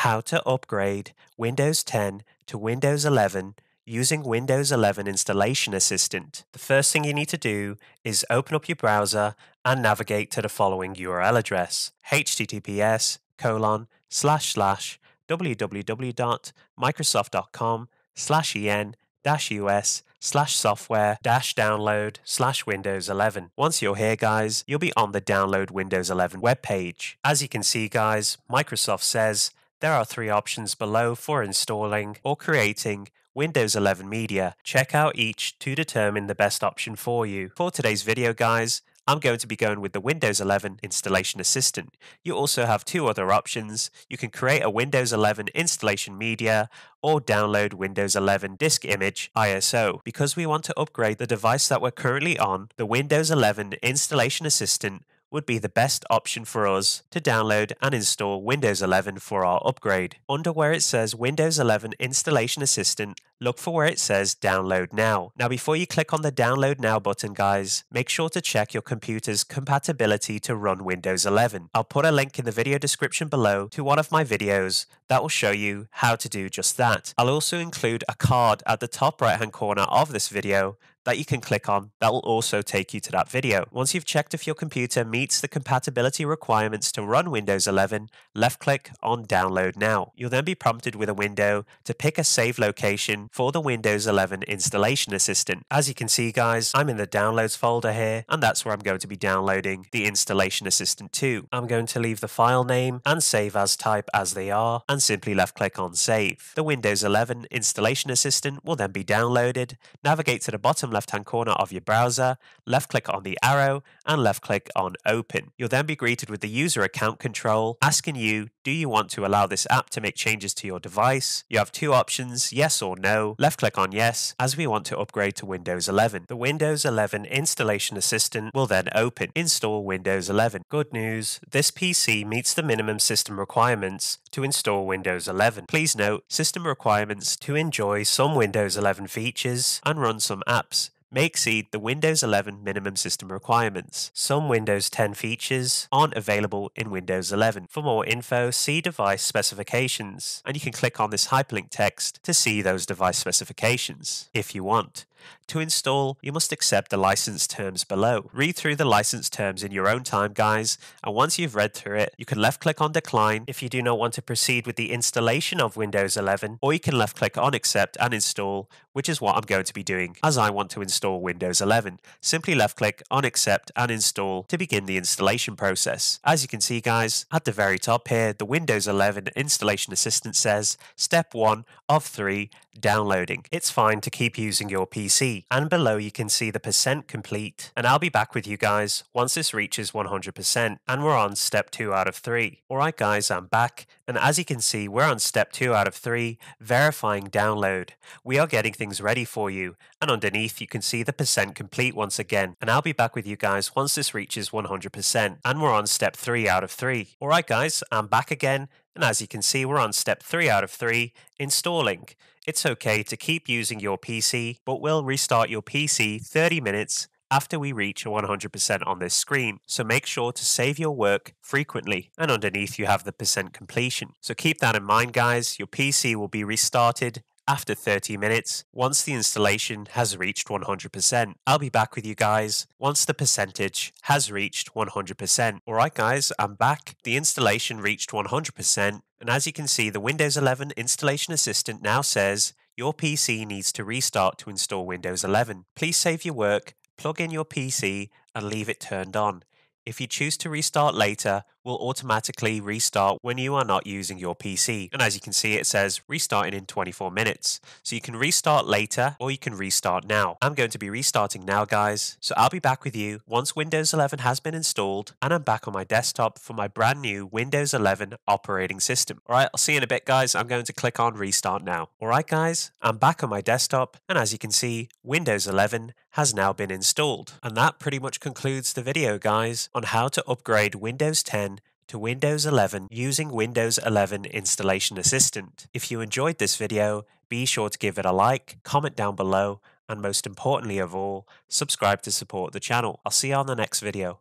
how to upgrade Windows 10 to Windows 11 using Windows 11 Installation Assistant. The first thing you need to do is open up your browser and navigate to the following URL address https colon slash slash www.microsoft.com slash en dash us slash software dash download slash Windows 11. Once you're here, guys, you'll be on the download Windows 11 webpage. As you can see, guys, Microsoft says there are three options below for installing or creating Windows 11 Media. Check out each to determine the best option for you. For today's video, guys, I'm going to be going with the Windows 11 Installation Assistant. You also have two other options. You can create a Windows 11 installation media or download Windows 11 disk image ISO. Because we want to upgrade the device that we're currently on, the Windows 11 Installation Assistant would be the best option for us to download and install Windows 11 for our upgrade. Under where it says Windows 11 Installation Assistant, look for where it says Download Now. Now, before you click on the Download Now button, guys, make sure to check your computer's compatibility to run Windows 11. I'll put a link in the video description below to one of my videos that will show you how to do just that. I'll also include a card at the top right hand corner of this video that you can click on that will also take you to that video. Once you've checked if your computer meets the compatibility requirements to run Windows 11, left click on Download Now. You'll then be prompted with a window to pick a save location for the Windows 11 Installation Assistant. As you can see guys, I'm in the Downloads folder here and that's where I'm going to be downloading the Installation Assistant to. I'm going to leave the file name and save as type as they are and simply left click on Save. The Windows 11 Installation Assistant will then be downloaded. Navigate to the bottom bottom left hand corner of your browser, left click on the arrow, and left click on Open. You'll then be greeted with the user account control asking you, do you want to allow this app to make changes to your device? You have two options, yes or no. Left click on yes, as we want to upgrade to Windows 11. The Windows 11 Installation Assistant will then open. Install Windows 11. Good news, this PC meets the minimum system requirements to install Windows 11. Please note, system requirements to enjoy some Windows 11 features and run some apps may exceed the Windows 11 minimum system requirements. Some Windows 10 features aren't available in Windows 11. For more info, see device specifications, and you can click on this hyperlink text to see those device specifications if you want. To install, you must accept the license terms below. Read through the license terms in your own time, guys, and once you've read through it, you can left click on decline if you do not want to proceed with the installation of Windows 11, or you can left click on accept and install, which is what I'm going to be doing as I want to install Windows 11. Simply left click on accept and install to begin the installation process. As you can see, guys, at the very top here, the Windows 11 installation assistant says step 1 of 3 downloading. It's fine to keep using your PC. See and below you can see the percent complete. And I'll be back with you guys once this reaches 100% and we're on step 2 out of 3. Alright guys, I'm back and as you can see we're on step 2 out of 3, verifying download. We are getting things ready for you and underneath you can see the percent complete once again. And I'll be back with you guys once this reaches 100% and we're on step 3 out of 3. Alright guys, I'm back again and as you can see, we're on step 3 out of 3, installing. It's okay to keep using your PC, but we'll restart your PC 30 minutes after we reach 100% on this screen. So make sure to save your work frequently and underneath you have the percent completion. So keep that in mind guys, your PC will be restarted after 30 minutes once the installation has reached 100%. I'll be back with you guys once the percentage has reached 100%. Alright guys, I'm back. The installation reached 100% and as you can see the Windows 11 Installation Assistant now says your PC needs to restart to install Windows 11. Please save your work, plug in your PC and leave it turned on. If you choose to restart later, will automatically restart when you are not using your PC. And as you can see, it says restarting in 24 minutes. So you can restart later or you can restart now. I'm going to be restarting now, guys. So I'll be back with you once Windows 11 has been installed and I'm back on my desktop for my brand new Windows 11 operating system. All right, I'll see you in a bit, guys. I'm going to click on restart now. All right, guys, I'm back on my desktop. And as you can see, Windows 11 has now been installed. And that pretty much concludes the video, guys, on how to upgrade Windows 10 to Windows 11 using Windows 11 Installation Assistant. If you enjoyed this video, be sure to give it a like, comment down below, and most importantly of all, subscribe to support the channel. I'll see you on the next video.